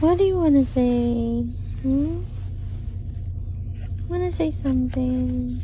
What do you want to say? Hmm? Want to say something?